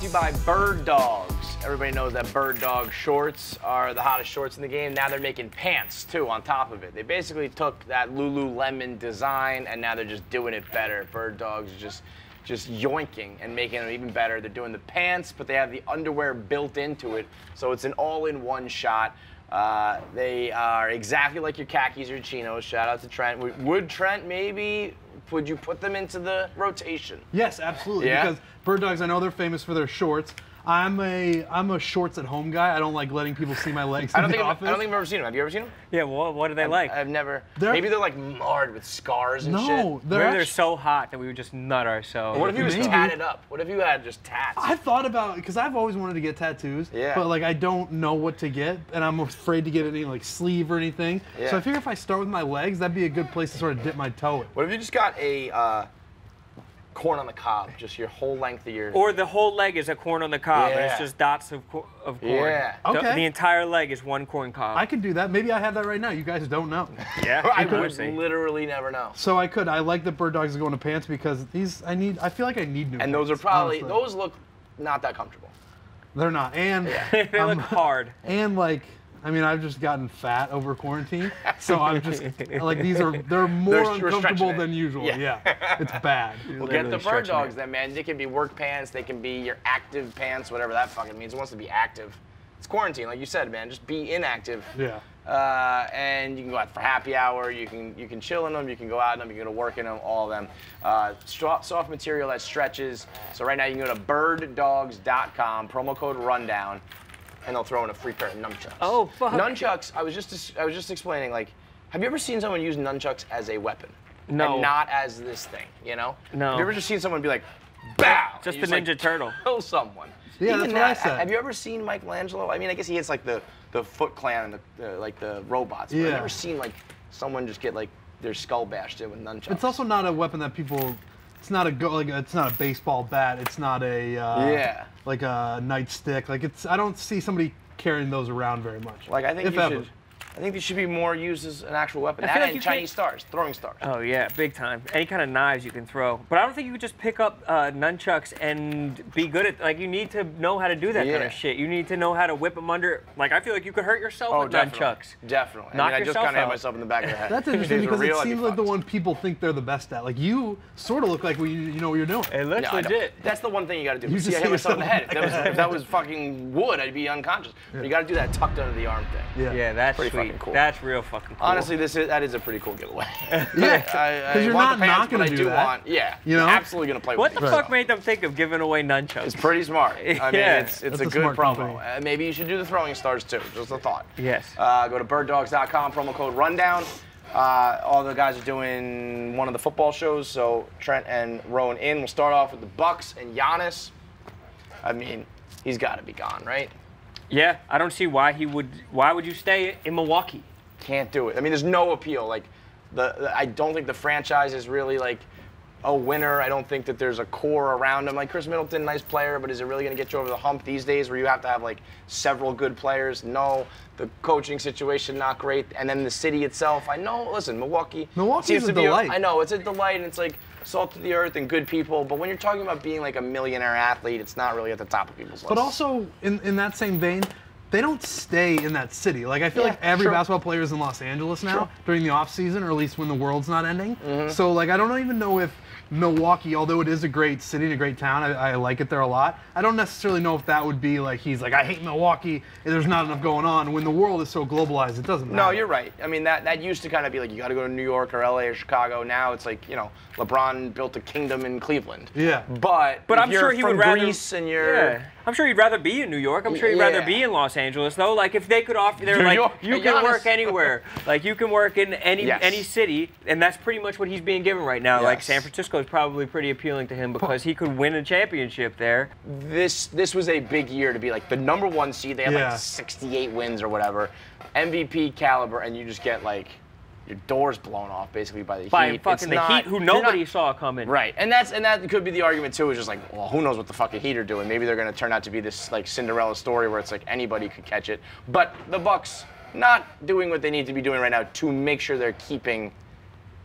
to you by Bird Dogs. Everybody knows that Bird Dog shorts are the hottest shorts in the game. Now they're making pants too on top of it. They basically took that Lululemon design and now they're just doing it better. Bird Dogs just just yoinking and making them even better. They're doing the pants, but they have the underwear built into it, so it's an all-in-one shot. Uh, they are exactly like your khakis or chinos. Shout out to Trent. Would Trent maybe? Would you put them into the rotation? Yes, absolutely. Yeah? Because bird dogs, I know they're famous for their shorts. I'm a I'm a shorts at home guy. I don't like letting people see my legs I in don't the think I've, office. I don't think I've ever seen them. Have you ever seen them? Yeah, what, what are they like? I've never. They're- maybe they're like marred with scars and shit. no, they're Maybe they're so hot that we would just nut ourselves. What if he was Maybe. tatted up? What if you had just tats? I thought about because I've always wanted to get tattoos, Yeah. but like I don't know what to get, and I'm afraid to get any like sleeve or anything. Yeah. So I figure if I start with my legs, that'd be a good place to sort of dip my toe in. what if you just got a uh, corn on the cob, just your whole length of your. Or the whole leg is a corn on the cob, and Yeah. it's just dots of, co- of corn. Yeah. The- Okay. The, entire leg is one corn cob. I could do that. Maybe I have that right now. You guys don't know. yeah, I you would see. literally never know. So I could. I like the bird dogs going to pants because these I need. I feel like I need new. And those are probably honestly. those look not that comfortable. They're not. And they look um, hard. and like I mean I've just gotten fat over quarantine, so I'm just like these are they're more They're- uncomfortable than usual. Yeah. Yeah, it's bad. Well, get the Literally bird dogs it. then, man. They can be work pants. They can be your active pants, whatever that fucking means. It wants to be active. It's quarantine, like you said, man. Just be inactive. Yeah. Uh, and you can go out for happy hour. You can you can chill in them. You can go out in them. You can go to work in them. All of them. Uh, soft, soft material that stretches. So right now you can go to birddogs.com. Promo code rundown, and they'll throw in a free pair of nunchucks. Oh, fuck. Nunchucks. I was just I was just explaining. Like, have you ever seen someone use nunchucks as a weapon? No. And not as this thing. You know. No. Have you ever just seen someone be like, bow? Just the you Ninja like, Turtle. Kill someone. Yeah, Even that's what I that- said. Have you ever seen Michelangelo? I mean, I guess he hits like the the Foot Clan and the, the like the robots. But I've Yeah. never seen like someone just get like their skull bashed in with nunchucks. It's also not a weapon that people. It's not a go like it's not a baseball bat. It's not a uh, Yeah. like a nightstick. Like it's I don't see somebody carrying those around very much. like I think if you ever. should. I think they should be more used as an actual weapon. I That feel like and you Chinese can't- stars, throwing stars. Oh yeah, big time. Any kind of knives you can throw, but I don't think you could just pick up uh, nunchucks and be good at. Like you need to know how to do that kind of shit. You need to know how to whip them under. Like I feel like you could hurt yourself Oh, with definitely. nunchucks. Definitely. Knock I mean, I just yourself kind of hit myself in the back of the head. That's interesting because real, it I'd be seems like the one people think they're the best at. Like you sort of look like we, you know what you're doing. It looks No, legit. That's the one thing you got to do. You See, just I hit hit myself in the head. If that, was, if that was fucking wood, I'd be unconscious. But you got to do that tucked under the arm thing. Yeah. Yeah, that's Pretty sweet. Fucking cool. That's real fucking cool. Honestly, this is that is a pretty cool giveaway. Yeah, I, I 'cause you're not pants, not gonna but I do do that. want. Yeah, You know? absolutely gonna play what with the these. fuck made them think of giving away nunchucks? It's pretty smart. I mean, Yeah. it's it's That's a a good promo. company. Uh, maybe you should do the throwing stars too. Just a thought. Yes. Uh, go to birddogs.com, promo code rundown. Uh, all the guys are doing one of the football shows, so Trent and Rone in. We'll start off with the Bucks and Giannis. I mean, he's got to be gone, right? Yeah, I don't see why he would. Why would you stay in Milwaukee? Can't do it. I mean, there's no appeal. Like, the, the I don't think the franchise is really like a winner. I don't think that there's a core around him. Like Khris Middleton, nice player, but is it really going to get you over the hump these days where you have to have like several good players? No. The coaching situation not great, and then the city itself. I know. Listen, Milwaukee. Milwaukee's seems a to be delight. I know it's a delight, and it's like salt of the earth and good people. But when you're talking about being like a millionaire athlete, it's not really at the top of people's list. But also in, in that same vein, they don't stay in that city. Like I feel Yeah, like every sure. basketball player is in Los Angeles now Sure. during the off season, or at least when the world's not ending. Mm-hmm. So like I don't even know if Milwaukee, although it is a great city and a great town, I, I like it there a lot. I don't necessarily know if that would be like he's like I hate Milwaukee. and There's not enough going on. When the world is so globalized, it doesn't matter. No, you're right. I mean, that, that used to kind of be like you got to go to New York or LA or Chicago. Now it's like you know, LeBron built a kingdom in Cleveland. Yeah. But But if I'm you're sure he from would rather. Greece and you're Yeah. I'm sure he'd rather be in New York. I'm sure he'd rather be in Los Angeles, though. Like if they could offer, they're New like, York, you hey, can work anywhere. like you can work in any Yes. any city, and that's pretty much what he's being given right now. Like San Francisco is probably pretty appealing to him because he could win a championship there. this this was a big year to be like the number one seed. They had Yeah. like 68 wins or whatever, MVP caliber, and you just get like your doors blown off basically by the By Heat. fucking It's the not- Heat, who nobody not- saw coming. Right, and that's and that could be the argument too. Is just like, well, who knows what the fucking Heat are doing? Maybe they're going to turn out to be this like Cinderella story where it's like anybody could catch it. But the Bucks not doing what they need to be doing right now to make sure they're keeping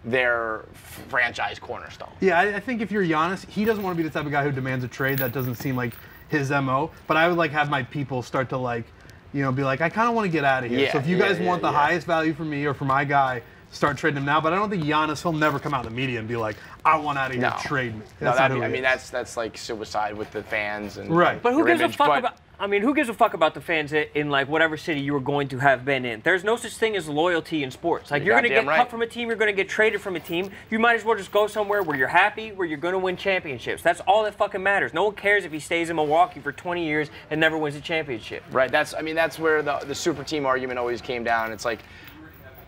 their franchise cornerstone. Yeah, I, I think if you're Giannis, he doesn't want to be the type of guy who demands a trade. That doesn't seem like his mo. But I would like have my people start to like, you know, be like, I kind of want to get out of here. Yeah, so if you yeah, guys yeah, want the yeah. highest value for me or for my guy, start trading him now. But I don't think Giannis he'll never come out in the media and be like, I want out of here, No. trade me. No, That's that'd be, I mean that's that's like suicide with the fans and Right. But who gives image, a fuck but- about? I mean, who gives a fuck about the fans in like whatever city you were going to have been in? There's no such thing as loyalty in sports. Like You're you're, gonna get right. cut from a team, you're gonna get traded from a team. You might as well just go somewhere where you're happy, where you're gonna win championships. That's all that fucking matters. No one cares if he stays in Milwaukee for 20 years and never wins a championship. Right. That's. I mean, that's where the the super team argument always came down. It's like,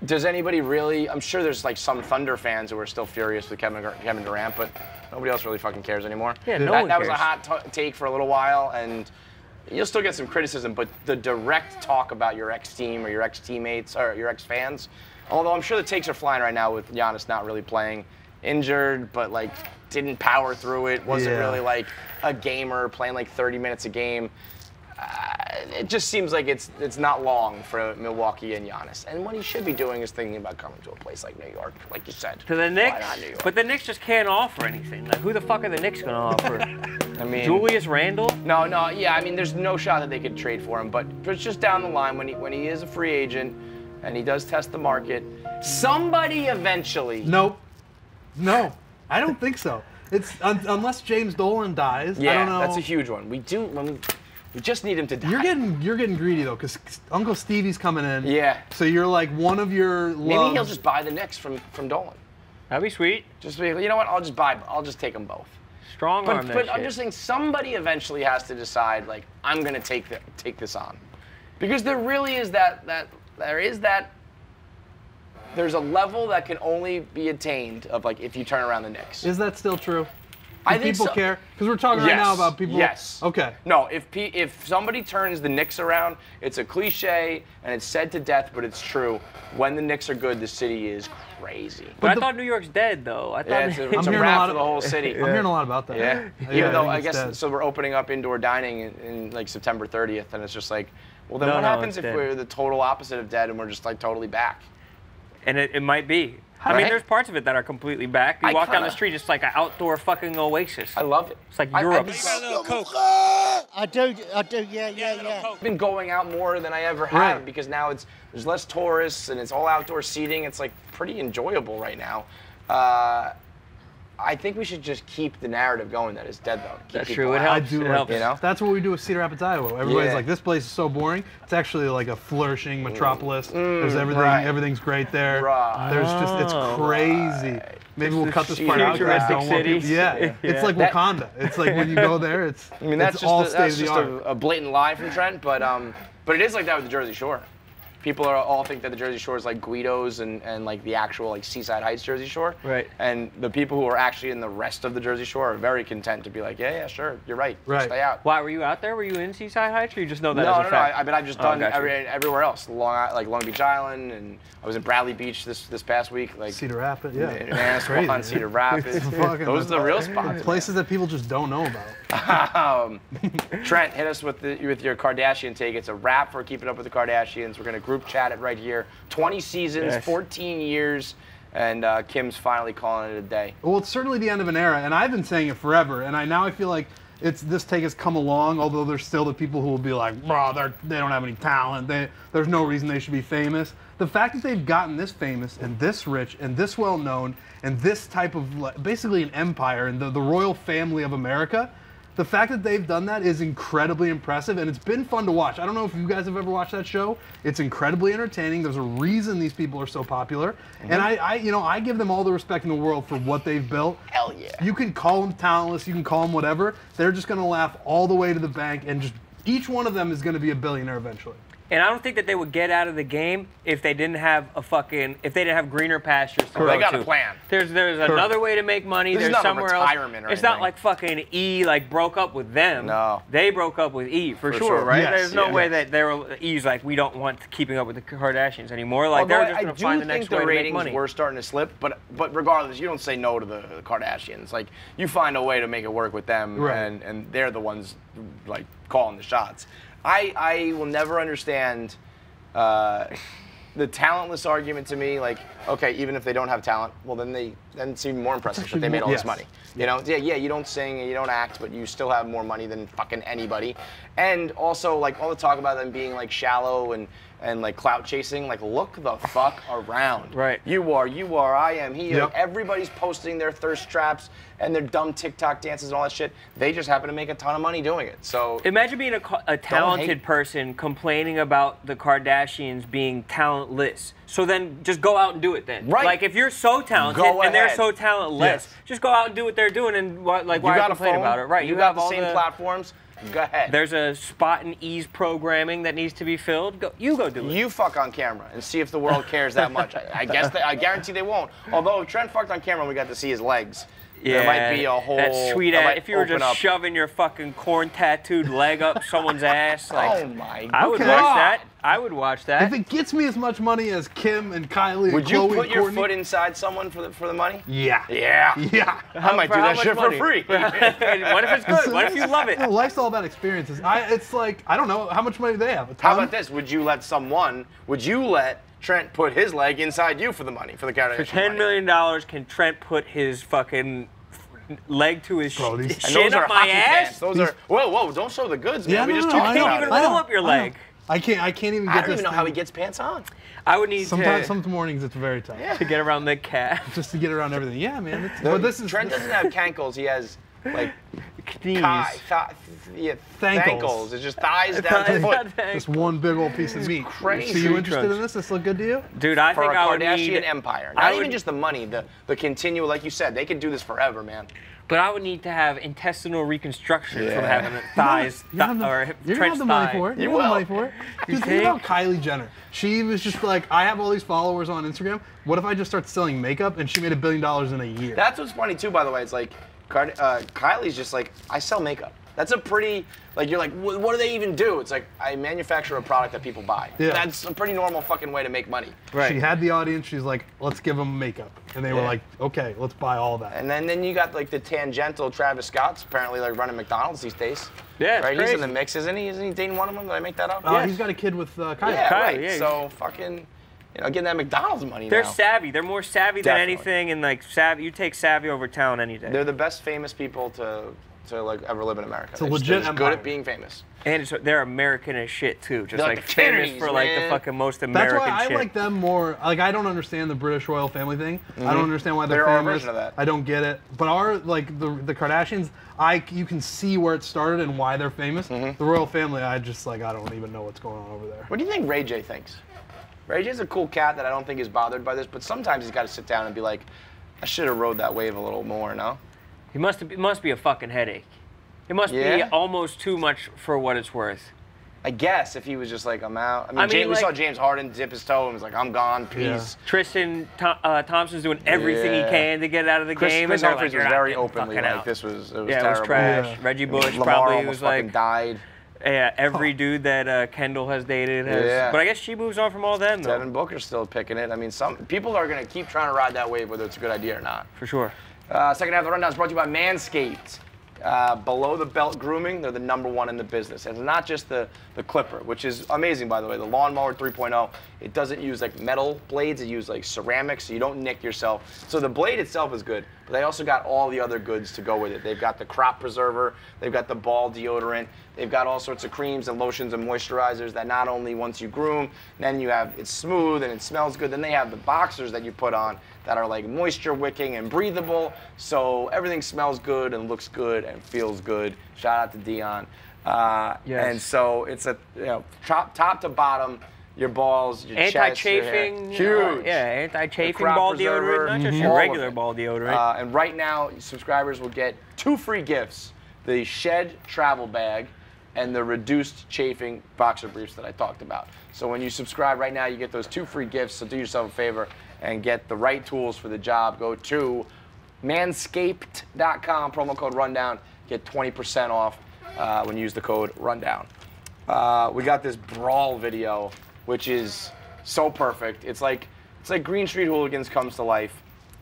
does anybody really? I'm sure there's like some Thunder fans who are still furious with Kevin Kevin Durant, but nobody else really fucking cares anymore. Yeah, no that, one that was a hot t- take for a little while, and you'll still get some criticism. But the direct talk about your ex team or your ex teammates or your ex fans, although I'm sure the takes are flying right now with Giannis not really playing, injured, but like didn't power through it, wasn't Yeah. really like a gamer playing like 30 minutes a game Uh, it just seems like it's it's not long for Milwaukee and Giannis. And what he should be doing is thinking about coming to a place like New York, like you said. To the Why Knicks, not New York? but the Knicks just can't offer anything. Like, who the fuck are the Knicks gonna offer? I mean, Julius Randle? no, no, yeah. I mean, there's no shot that they could trade for him. But it's just down the line when he when he is a free agent and he does test the market, somebody eventually. Nope. No, I don't think so. It's un- unless James Dolan dies. yeah, I don't know. that's a huge one. We do. I mean, we just need him to die. You're getting you're getting greedy though, because Uncle Stevie's coming in. Yeah. So you're like one of your. Maybe he'll just buy the Knicks from from Dolan. That'd be sweet. Just be, you know what? I'll just buy. I'll just take them both. Strong But, arm that but I'm shit. just saying somebody eventually has to decide like I'm gonna take the, take this on, because there really is that that there is that there's a level that can only be attained of like if you turn around the Knicks. Is that still true? Do I think people so. care? Because we're talking right now about people. Yes. Okay. No, if P, if somebody turns the Knicks around, it's a cliche and it's said to death, but it's true. When the Knicks are good, the city is crazy. but I the- thought New York's dead though. I thought Yeah, it's a, it's I'm a hearing a wrap lot for of- the whole city. I'm hearing a lot about that. Yeah. Yeah, Even though think I guess dead. so, we're opening up indoor dining in, in like September 30th, and it's just like, well, then No, what no, happens if dead. we're the total opposite of dead and we're just like totally back? and it, it might be. I mean, there's parts of it that are completely back. You I walk down the street, it's like an outdoor fucking oasis. I love it. It's like I- Europe. I've, I do, I do, yeah, yeah, yeah. been going out more than I ever have Right. because now it's there's less tourists and it's all outdoor seating. It's like pretty enjoyable right now. Uh, I think we should just keep the narrative going that it's dead though. Keep That's true, it out. I helps. do It helps. You know? That's what we do with Cedar Rapids, Iowa. Everybody's Yeah. like, this place is so boring. It's actually like a flourishing metropolis. There's everything. Mm. right. Everything's great there. Right. There's just it's Oh. crazy. Maybe we'll cut this part out. 'cause I futuristic don't want people- cities. Yeah. Yeah. It's like That- Wakanda. It's like when you go there, it's I mean, that's it's just, all a, state that's of the just art. a, a blatant lie from Trent, but um, but it is like that with the Jersey Shore. People are all think that the Jersey Shore is like Guido's and, and like the actual like Seaside Heights Jersey Shore. Right. And the people who are actually in the rest of the Jersey Shore are very content to be like, yeah, yeah, sure, you're right. Right. Stay out. Why were you out there? Were you in Seaside Heights, or you just know that No, as a no, no. I, I mean, I've just Oh, done gotcha. every, everywhere else. Long, I- like Long Beach Island, and I was in Bradley Beach this this past week. Like Cedar Rapids, yeah. Manasquan, Crazy. Cedar Rapids. Fucking- Those are the real spots. Places that people just don't know about. Um, Trent, hit us with the, with your Kardashian take. It's a wrap for Keeping Up with the Kardashians. We're gonna group chat it right here. 20 seasons, Yes. 14 years, and uh, Kim's finally calling it a day. Well, it's certainly the end of an era, and I've been saying it forever. And I now I feel like it's this take has come along. Although there's still the people who will be like, "Bro, they they don't have any talent. They, there's no reason they should be famous." The fact that they've gotten this famous and this rich and this well known and this type of basically an empire and the, the royal family of America. The fact that they've done that is incredibly impressive, and it's been fun to watch. I don't know if you guys have ever watched that show. It's incredibly entertaining. There's a reason these people are so popular, and I, I, you know, I give them all the respect in the world for what they've built. Hell yeah. You can call them talentless, you can call them whatever. They're just going to laugh all the way to the bank, and just each one of them is going to be a billionaire eventually. And I don't think that they would get out of the game if they didn't have a fucking if they didn't have greener pastures to They go got a plan. There's there's another way to make money. This is there's not a somewhere retirement or else. It's not like fucking E like broke up with them. No. They broke up with E for, For sure, sure. right? Yes, there's no way that they were E's like we don't want keeping up with the Kardashians anymore. Like Although they're just I gonna do find the next the way to make ratings money. were starting to slip, but but regardless, you don't say no to the Kardashians. Like you find a way to make it work with them, Right. and and they're the ones like calling the shots. I I will never understand uh, the talentless argument to me, like, okay, even if they don't have talent, well then they then it's even more impressive that they made all yes. this money. You know, yeah, yeah, you don't sing and you don't act, but you still have more money than fucking anybody. And also, like all the talk about them being like shallow and and like clout chasing, like look the fuck around. Right. You are, you are, I am, he. Yep. Like, everybody's posting their thirst traps and their dumb TikTok dances and all that shit. They just happen to make a ton of money doing it. So Imagine being a, a talented person complaining about the Kardashians being talentless. So then just go out and do it then. Right. Like if you're so talented Go and they're so talentless, Yes. just go out and do what they're doing and why, like you why got complain about it? Right. You, have got the all same platforms. Go ahead. There's a spot and E's programming that needs to be filled. Go, you go do it. You fuck on camera and see if the world cares that much. I, I guess they, I guarantee they won't. Although if Trent fucked on camera, and we got to see his legs. Yeah, there might be a whole. that sweet that ass. If you were just up- shoving your fucking corn tattooed leg up someone's ass, oh like Oh my I would watch that. I would watch that. If it gets me as much money as Kim and Kylie Would and you Khloe put and your Kourtney, foot inside someone for the for the money? Yeah. Yeah. Yeah. I might For do that shit money? for free. what if it's good? What if you love it? No, life's all about experiences. I, it's like I don't know how much money they have. How about this? Would you let someone? Would you let Trent put his leg inside you for the money for the Kardashian For ten money? million dollars, can Trent put his fucking leg to his Bro, sh- shin those are up my ass? pants. Those are whoa, whoa! Don't show the goods, man. Yeah, we no, just no, talked I can't know. about even know. roll up your I know. leg. I can't. I can't even get I don't even know how he gets pants on. I would need Sometimes, to, some mornings it's very tough. to get around the calf, Just to get around everything. Yeah, man. It's, but this is Trent doesn't have cankles. He has like knees. thigh, thigh, yeah, Thankles. thankles. It's just thighs down to Thighs foot. down just one big old piece of meat. crazy. So you interested in this? This look good to you? Dude, I For think a I would Kardashian need empire. I Not would- even just the money, the the continual, like you said, they could do this forever, man. But I would need to have intestinal reconstruction from Yeah. having thighs You don't th- have or the, you're gonna have the money for it. You You're gonna have the money for it. Dude, think think? about Kylie Jenner. She was just like, I have all these followers on Instagram. What if I just start selling makeup and she made a billion dollars in a year? That's what's funny too, by the way. It's like Card- uh, Kylie's just like, I sell makeup. That's a pretty like you're like, what do they even do? It's like I manufacture a product that people buy. Yeah. That's a pretty normal fucking way to make money. Right. She had the audience. She's like, let's give them makeup, and they were like, okay, let's buy all that. And then then you got like the tangential Travis Scott's apparently like running McDonald's these days. Yeah, it's right. He's in the mix, isn't he? Isn't he dating one of them? Did I make that up? Uh, Yeah. He's got a kid with uh, Kylie. Yeah, Kylie, right. yeah. So fucking, you know, getting that McDonald's money They're now. savvy. They're more savvy Definitely. than anything, and like savvy. You take savvy over talent any day. They're the best famous people to to like ever live in America. a They're just- legit they're just good at being famous. and it's, they're American as shit too. Just They're like like famous Kennedys, for like the fucking most American. That's American why I shit. like them more. Like I don't understand the British royal family thing. I don't understand why they're, They're our famous. version of that. I don't get it. But our like the the Kardashians, I you can see where it started and why they're famous. Mm-hmm. The royal family, I just like I don't even know what's going on over there. What do you think Ray J thinks? Ray J's a cool cat that I don't think is bothered by this, but sometimes he's got to sit down and be like, I should have rode that wave a little more, no? He must be, it must be a fucking headache. It must be almost too much for what it's worth. I guess if he was just like, I'm out. I mean, I mean, James, we saw James Harden dip his toe and was like, I'm gone, peace. Tristan Tho- uh, Thompson's doing everything Yeah. he can to get out of the Chris, game. Kris Humphries like, was very openly like, out." this was, it was yeah, terrible. it was trash. Yeah. Reggie Bush Lamar probably was fucking like, died. Yeah, every dude that uh, Kendall has dated has. Yeah. But I guess she moves on from all them though. Devin Booker's still picking it. I mean, some people are going to keep trying to ride that wave, whether it's a good idea or not. For sure. Uh, second half of the rundown is brought to you by Manscaped. Uh, below the belt grooming, they're the number one in the business. And it's not just the, the clipper, which is amazing, by the way. The Lawnmower 3.0, it doesn't use like metal blades, it uses like ceramics, so you don't nick yourself. So the blade itself is good, but they also got all the other goods to go with it. They've got the crop preserver, they've got the ball deodorant, they've got all sorts of creams and lotions and moisturizers that not only once you groom, then you have it's smooth and it smells good. Then they have the boxers that you put on that are like moisture wicking and breathable. So everything smells good and looks good and feels good. Shout out to Dion. Uh, Yes. And so it's a you know top top to bottom, your balls, your chest, your hair. Anti-chafing. huge. uh, yeah, anti-chafing ball preserver, deodorant, not just your regular ball deodorant. Uh, and right now, subscribers will get two free gifts: the Shed travel bag and the reduced chafing boxer briefs that I talked about. So when you subscribe right now, you get those two free gifts. So do yourself a favor and get the right tools for the job. Go to manscaped.com, promo code rundown, get 20% off uh, when you use the code rundown. Uh, we got this brawl video, which is so perfect. It's like it's like Green Street Hooligans comes to life.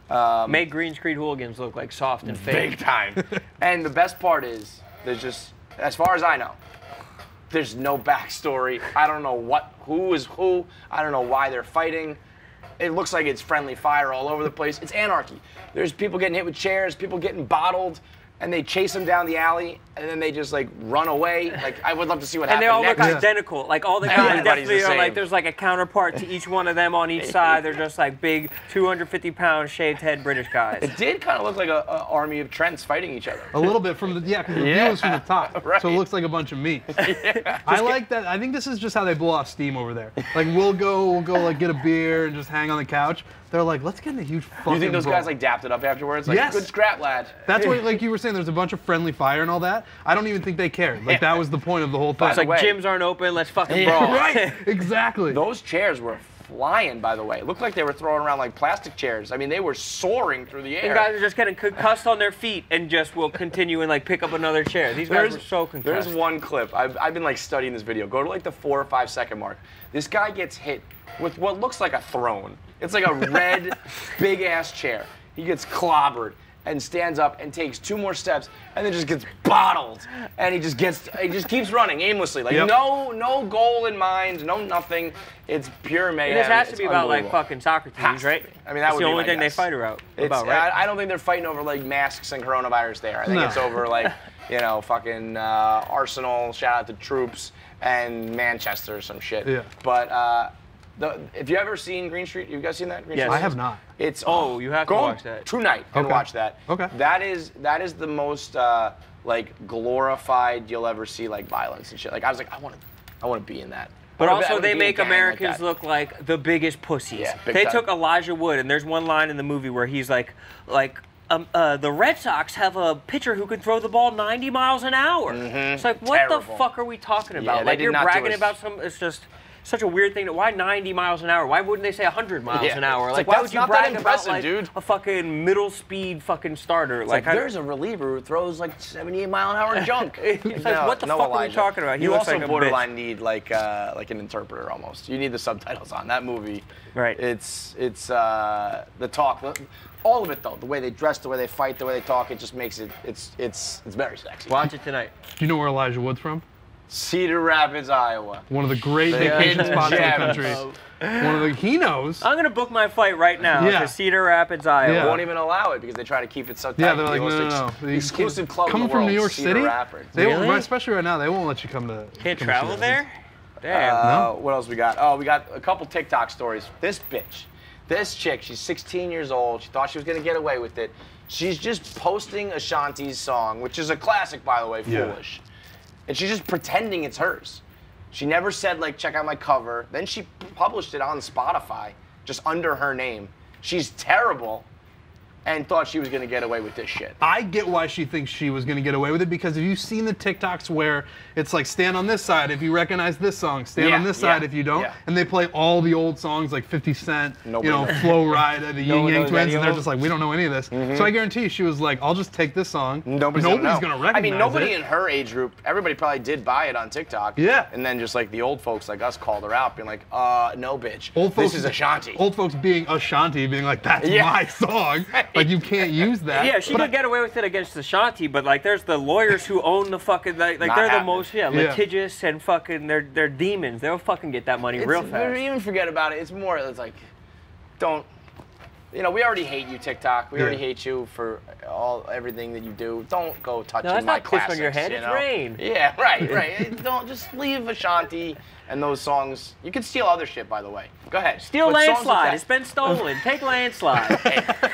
Um, Make Green Street hooligans look like soft and fake. big time. and the best part is, there's just, as far as I know, There's no backstory. I don't know what who is who. I don't know why they're fighting. It looks like it's friendly fire all over the place. It's anarchy. There's people getting hit with chairs, people getting bottled, and they chase them down the alley, and then they just like run away. Like I would love to see what happens. And they all happened look next. identical. Like all the guys definitely the are like there's like a counterpart to each one of them on each side. They're just like big 250 pound shaved head British guys. It did kind of look like a, a army of Trents fighting each other. A little bit from the yeah, because the Yeah, view is from the top, right. so it looks like a bunch of meat. I like that. I think this is just how they blow off steam over there. Like we'll go, we'll go like get a beer and just hang on the couch. They're like, let's get in a huge fucking. You think those brawl. guys like dapped it up afterwards? Like, Yes. good scrap, lad. That's what, like you were saying, there's a bunch of friendly fire and all that. I don't even think they cared. Like that was the point of the whole thing. It's like way- gyms aren't open. Let's fucking Yeah. brawl. right, exactly. Those chairs were flying, by the way. It looked like they were throwing around like plastic chairs. I mean, they were soaring through the air. And guys are just getting concussed on their feet and just will continue and like pick up another chair. These guys were so concussed. there's one clip. I've, I've been like studying this video. Go to like the four or five second mark. This guy gets hit with what looks like a throne. It's like a red, big ass chair. He gets clobbered and stands up and takes two more steps and then just gets bottled. And he just gets, he just keeps running aimlessly. Like Yep. no, no goal in mind, no nothing. It's pure mayhem. And this has to It's be about like fucking soccer Has teams, right? I mean, that That's would the be only thing they fight about. It's, about right? I, I don't think they're fighting over like masks and coronavirus there. I think No. it's over like, you know, fucking uh, Arsenal, shout out to troops, and Manchester or some shit. Yeah. But uh, the, if you ever seen Green Street, you guys seen that? Green Yes. Street? I have not. It's Oh, you have to watch that. tonight and Okay. watch that. Okay. That is that is the most uh, like glorified you'll ever see like violence and shit. Like I was like, I want to, I want to be in that. But I be- also, they be in a make gang like Americans look like the biggest pussies. Yeah, big they time. took Elijah Wood, and there's one line in the movie where he's like, like, um, uh, the Red Sox have a pitcher who can throw the ball 90 miles an hour. It's like, what Mm-hmm. Terrible. the fuck are we talking about? they like, you're bragging us- about some. It's just such a weird thing. To, why 90 miles an hour? Why wouldn't they say 100 miles Yeah. an hour? Like, like, why would you not that brag about like dude. a fucking middle speed fucking starter? Like, I- there's a reliever who throws like 78 mile an hour junk. It's like, what the fuck are you talking about? He you looks also like a borderline need like uh, like an interpreter almost. You need the subtitles on that movie. Right. It's it's uh, the talk, the- all of it though. The way they dress, the way they fight, the way they talk. It just makes it. It's it's it's very sexy. Watch it tonight. Do you know where Elijah Wood's from? Cedar Rapids, Iowa. One of the great The vacation spots in the country. One of the he knows. I'm gonna book my flight right now Yeah. to Cedar Rapids, Iowa. Yeah. Won't even allow it because they try to keep it so tight. Yeah, they're The like, no, no, no. You Exclusive can't- club Come in the from world, New York Cedar City. Rapids. They won't, Really? especially right now, they won't let you come to. Can't come to travel Cedar there? Damn. Uh, What else we got? Oh, we got a couple TikTok stories. This bitch, this chick, she's 16 years old. She thought she was gonna get away with it. She's just posting Ashanti's song, which is a classic, by the way, Yeah. And she's just pretending it's hers. She never said, like, check out my cover. Then she published it on Spotify, just under her name. She's terrible and thought she was gonna get away with this shit. I get why she thinks she was going to get away with it because have you've seen the TikToks where it's like stand on this side if you recognize this song, stand Yeah, on this yeah, side if you don't, yeah. and they play all the old songs like 50 Cent, Nobody you know, knows. Flo Rida, the Ying Yang Twins, and they're just like, we don't know any of this. So I guarantee she was like, I'll just take this song. Mm-hmm. Nobody's, Nobody's gonna, know. recognize I mean, nobody it. in her age group, everybody probably did buy it on TikTok. Yeah. And then just like the old folks like us called her out, being like, uh, no, bitch. Old folks, this is Ashanti. Old folks being Ashanti, being like, that's my song. Like, you can't use that. Yeah, she But could get away with it against Ashanti, but like, there's the lawyers who own the fucking like, like they're the most yeah, Yeah. litigious and fucking they're they're demons. They'll fucking get that money It's- real we fast. Even forget about it. It's more, it's like, don't. You know, we already hate you, TikTok. We Yeah. already hate you for all everything that you do. Don't go touching that's my not piss on classics. your head, you it's rain. Yeah, right, right. don't just leave Ashanti and those songs. You can steal other shit, by the way. Go ahead. Steal But landslide. It's been stolen. Take landslide.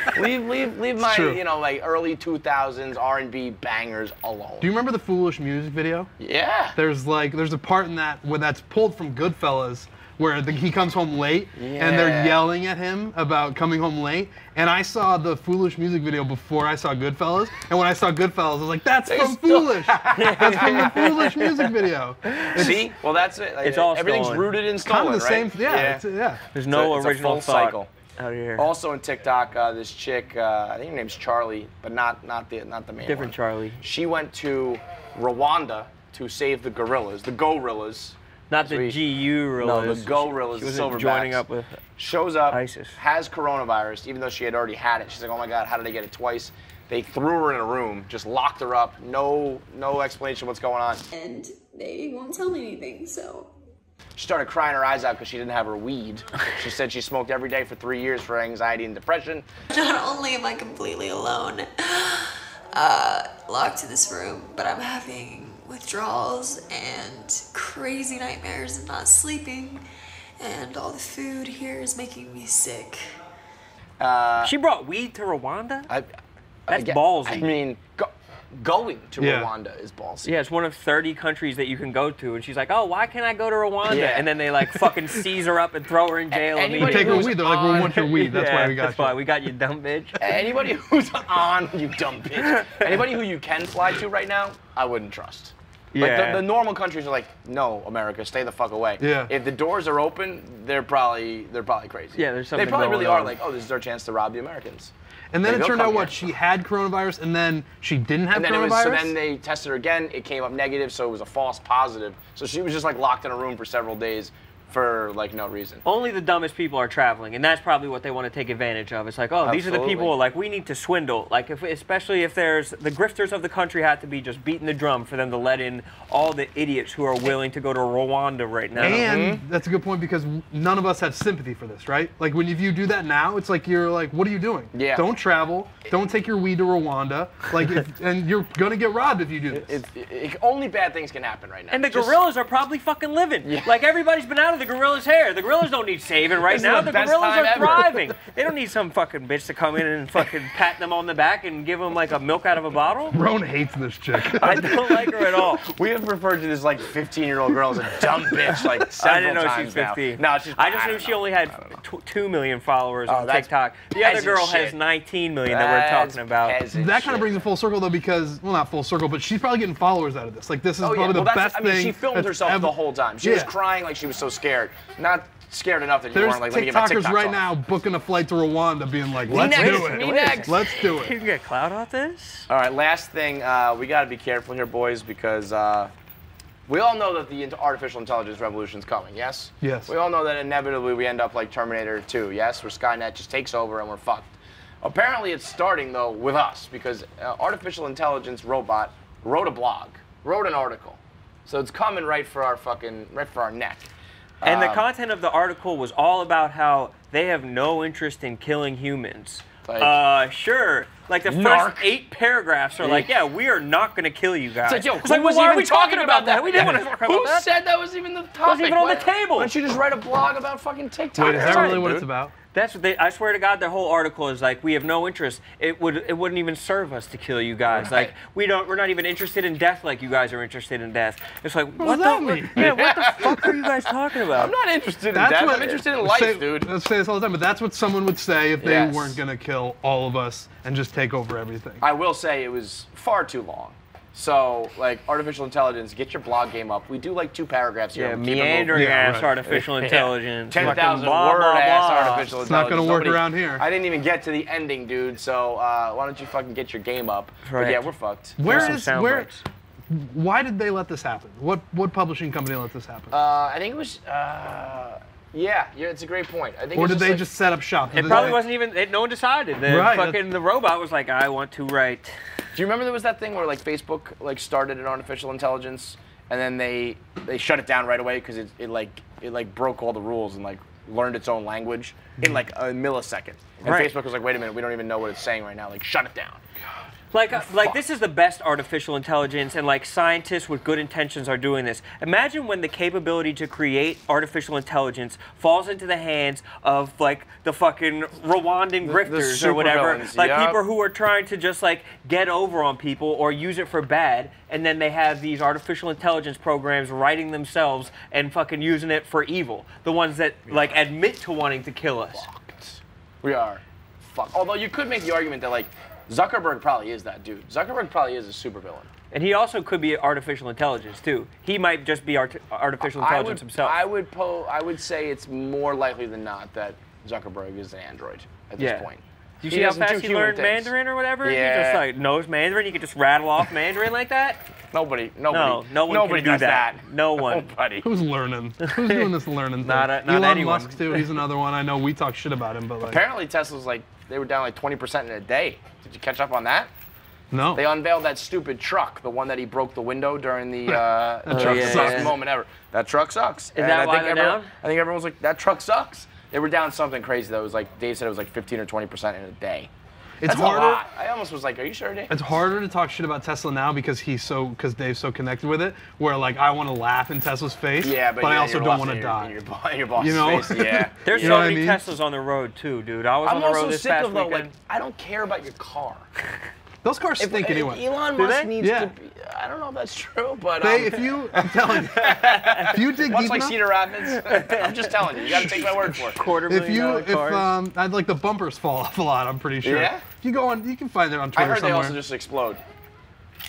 leave, leave, leave my, true. you know, like early 2000s R&B bangers alone. Do you remember the Foolish music video? yeah. There's like there's a part in that where that's pulled from Goodfellas where the, he comes home late and they're yelling at him about coming home late. And I saw the Foolish music video before I saw Goodfellas. And when I saw Goodfellas, I was like, "That's They from still- Foolish. that's from the Foolish music video." It's See? Well, that's it. Like, It's all Everything's stolen. rooted in stolen, kind stolen, of the right? same. Yeah, it's- yeah. There's no It's a- it's a full cycle. out here. Also in TikTok, uh, this chick, uh, I think her name's Charlie, but not not the not the main Different one. Charlie. She went to Rwanda to save the gorillas, the gorillas. Not the we- GU No, the gorillas, She the wasn't joining up with. Shows up, ISIS. has coronavirus, even though she had already had it. She's like, oh my god, how did I get it twice? They threw her in a room, just locked her up, no no explanation what's going on. and they won't tell me anything. So She started crying her eyes out because she didn't have her weed. She said she smoked every day for three years for anxiety and depression. not only am I completely alone, uh, locked in this room, but I'm having withdrawals and crazy nightmares and not sleeping, and all the food here is making me sick. Uh, she brought weed to Rwanda? I, That's get- ballsy. I mean, go, going to Yeah. Rwanda is ballsy. Yeah, it's one of 30 countries that you can go to. And she's like, oh, why can't I go to Rwanda? Yeah. And then they like fucking seize her up and throw her in jail Anybody immediately. Take her weed. They're like, we want your weed. That's why we got That's you. why we got you, dumb bitch. Anybody who's on, you dumb bitch. Anybody who you can fly to right now, I wouldn't trust. Like Yeah. the, the normal countries are like, no, America, stay the fuck away. Yeah. If the doors are open, they're probably they're probably crazy. Yeah, there's something They probably going really are like, oh, this is our chance to rob the Americans. And then Maybe it turned come out what here. she had coronavirus, and then she didn't have And then it coronavirus. was so then they tested her again. It came up negative, so it was a false positive. So she was just like locked in a room for several days for like no reason. Only the dumbest people are traveling, and that's probably what they want to take advantage of. It's like, oh, these are the people like we need to swindle. Like, if, especially if there's the grifters of the country have to be just beating the drum for them to let in all the idiots who are willing to go to Rwanda right now. And Mm-hmm. that's a good point because none of us have sympathy for this, right? Like when if you do that now, it's like you're like, what are you doing? Yeah. Don't travel. Don't take your weed to Rwanda. Like, if, and you're gonna get robbed if you do this. It, it, it- only bad things can happen right now. and the Just- gorillas are probably fucking living. Yeah. Like everybody's been out of the gorillas' hair. The gorillas don't need saving right This now. the The, gorillas are ever. thriving. They don't need some fucking bitch to come in and fucking pat them on the back and give them like a milk out of a bottle. Rone hates this chick. I don't like her at all. We have referred to this like 15 year old girl as a dumb bitch like several I didn't know times she's now. 15. No, she's. I just knew don't she know. only had tw- two million followers Oh, on TikTok. The other peasant girl has shit. 19 million that we're talking about. that kind shit. of brings it full circle though, because well, not full circle, but she's probably getting followers out of this. Like this is Oh, yeah. probably well, the that's, best I mean, thing. she filmed herself ever- the whole time. She was crying like she was so scared. Not scared enough that you There's weren't like, let me get my TikTokers TikToks right off. now booking a flight to Rwanda, being like, "Let's next, do it. me next." Let's do it. You it." can get clout off this? All right, last thing, uh, we got to be careful here, boys, because uh, we all know that the artificial intelligence revolution is coming. Yes. Yes. We all know that inevitably we end up like Terminator 2. Yes, where Skynet just takes over and we're fucked. Apparently, it's starting though with us because uh, artificial intelligence robot wrote a blog, wrote an article, so it's coming right for our fucking right for our neck. And the Um, content of the article was all about how they have no interest in killing humans. Like- uh, sure. Like the first Narc. eight paragraphs are like, yeah, we are not going to kill you guys. It's like, yo, It's who like, well, was why even are we talking about that? that? We didn't want to talk about Who that. said that was even the topic? It Was even on Why- the table. Why don't you just write a blog about fucking TikTok? Wait, is that really what it's about? That's what they. I swear to God, their whole article is like, we have no interest. It would. It wouldn't even serve us to kill you guys. Right. Like, we don't. We're not even interested in death like you guys are interested in death. It's like, what, does the? mean? Yeah, what the fuck are you guys talking about? I'm not interested in That's death. what I'm interested in life, say, dude. Let's say this all the time, but that's what someone would say if they Yes. weren't gonna kill all of us and just take over everything. I will say it was far too long. So, like, artificial intelligence, get your blog game up. We do like two paragraphs here. Yeah, keep meandering Yeah, ass right. artificial Yeah. intelligence. 10,000 fucking blah, word blah, ass blah. artificial It's not gonna work Nobody- around here. I didn't even get to the ending, dude. So uh, why don't you fucking get your game up? But yeah, we're fucked. Where some is sound where? bites. Why did they let this happen? What what publishing company let this happen? Uh, I think it was. Uh, yeah, yeah, it's a great point. I think. or it's did they like- just set up shop? It probably they- wasn't even. It, no one decided. The Right, fucking the robot was like, I want to write. Do you remember there was that thing where like Facebook like started an artificial intelligence and then they they shut it down right away because it, it like it like broke all the rules and like learned its own language in mm-hmm. like a millisecond. And Right. Facebook was like, wait a minute, we don't even know what it's saying right now. Like, shut it down. Like, uh, like this is the best artificial intelligence, and like scientists with good intentions are doing this. Imagine when the capability to create artificial intelligence falls into the hands of like the fucking Rwandan grifters or whatever, supervillains, like yup. people who are trying to just like get over on people or use it for bad, and then they have these artificial intelligence programs writing themselves and fucking using it for evil. The ones that like admit to wanting to kill us. We are fuck. Although you could make the argument that like Zuckerberg probably is that dude. Zuckerberg probably is a supervillain. And he also could be artificial intelligence too. He might just be art- artificial I intelligence would, himself. I would po- I would say it's more likely than not that Zuckerberg is an android at this Yeah. point. you He see how fast he learned things. Mandarin or whatever? He Yeah. just like knows Mandarin. You could just rattle off Mandarin like that. Nobody, nobody, No, no one nobody can do does that. No one. Nobody. Who's learning? Who's doing this learning thing? Not a- not Elon anyone. Musk too. He's another one. I know we talk shit about him, but like, Apparently Tesla's like they were down like 20% in a day. Did you catch up on that? No. They unveiled that stupid truck, the one that he broke the window during the uh, the truck best sucks. moment ever. That truck sucks. Is that I why think they're everyone, down? I think everyone was like, that truck sucks. They were down something crazy. That was like Dave said it was like 15 or 20 percent in a day. It's That's harder. a lot. I almost was like, are you sure, Dave? It's harder to talk shit about Tesla now because he's so because Dave's so connected with it. Where like I want to laugh in Tesla's face, Yeah, but, I yeah, also don't want to in your- die. In your, bo- in your boss's You know? face, yeah. There's You so know what I many mean? Teslas on the road too, dude. I was I'm on the road also this sick past of though, weekend. like, I don't care about your car. Those cars If- stink if anyway. Elon Musk needs Yeah. to. Be, I don't know if that's true, but They, um, if you, I'm telling you, if you dig much deep like enough, Cedar Rapids, I'm just telling you. You got to take my word for it. quarter if million you, dollar if cars. um, I'd like the bumpers fall off a lot. I'm pretty sure. Yeah? If you go on, you can find it on Twitter I Twitter heard they also just explode.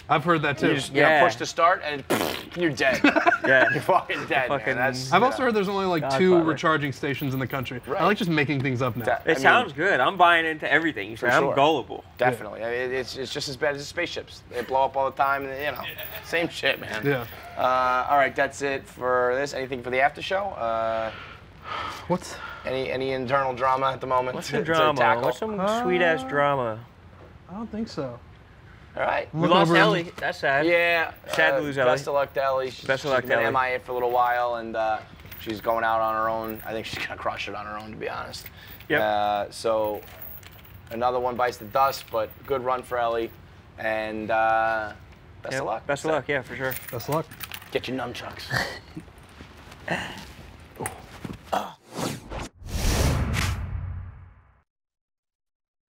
I've heard that too. You just you Yeah. know, push to start and you're dead. yeah. you're fucking dead, Fucking- man. That's, I've you also heard there's only like two Godfather. recharging stations in the country. Right. I like just making things up now. that- I It mean, sounds good. I'm buying into everything you say. I'm sure. gullible. Definitely. I mean, it's, it's just as bad as the spaceships. They blow up all the time, and you know, same shit, man. Yeah. Uh, all right, that's it for this. Anything for the after show? Uh, What's any any internal drama at the moment? What's to- the to drama? tackle? What's some sweet ass drama? I don't think so. All right. We lost over- Ellie. That's sad. Yeah. Sad to uh, lose Ellie. Best of luck to Ellie. She's, Best of luck she's to been Ellie. MIA for a little while, and uh, she's going out on her own. I think she's gonna crush it on her own, to be honest. Yep. Uh, so another one bites the dust, but good run for Ellie, and uh, best Yep. of luck. Best of luck. Yeah, for sure. Best of luck. Get your nunchucks.